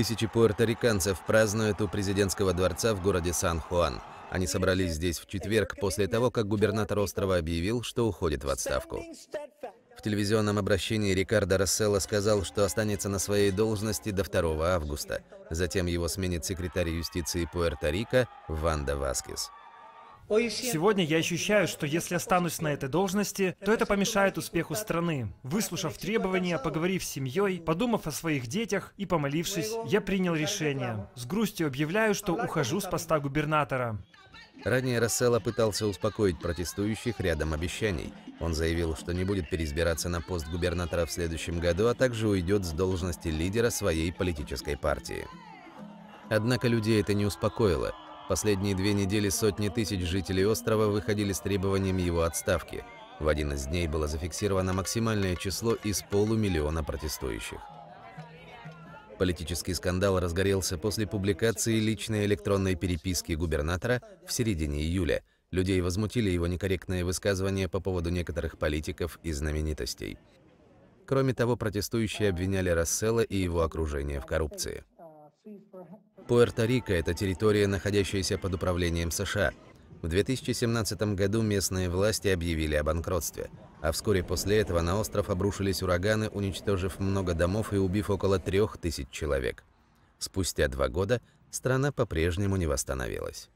Тысячи пуэрториканцев празднуют у президентского дворца в городе Сан-Хуан. Они собрались здесь в четверг после того, как губернатор острова объявил, что уходит в отставку. В телевизионном обращении Рикардо Расселло сказал, что останется на своей должности до 2 августа. Затем его сменит секретарь юстиции Пуэрто-Рико Ванда Васкес. Сегодня я ощущаю, что если останусь на этой должности, то это помешает успеху страны. Выслушав требования, поговорив с семьей, подумав о своих детях и помолившись, я принял решение. С грустью объявляю, что ухожу с поста губернатора. Ранее Расселла пытался успокоить протестующих рядом обещаний. Он заявил, что не будет переизбираться на пост губернатора в следующем году, а также уйдет с должности лидера своей политической партии. Однако людей это не успокоило. Последние две недели сотни тысяч жителей острова выходили с требованием его отставки. В один из дней было зафиксировано максимальное число из полумиллиона протестующих. Политический скандал разгорелся после публикации личной электронной переписки губернатора в середине июля. Людей возмутили его некорректные высказывания по поводу некоторых политиков и знаменитостей. Кроме того, протестующие обвиняли Расселла и его окружение в коррупции. Пуэрто-Рико – это территория, находящаяся под управлением США. В 2017 году местные власти объявили о банкротстве, а вскоре после этого на остров обрушились ураганы, уничтожив много домов и убив около трех тысяч человек. Спустя два года страна по-прежнему не восстановилась.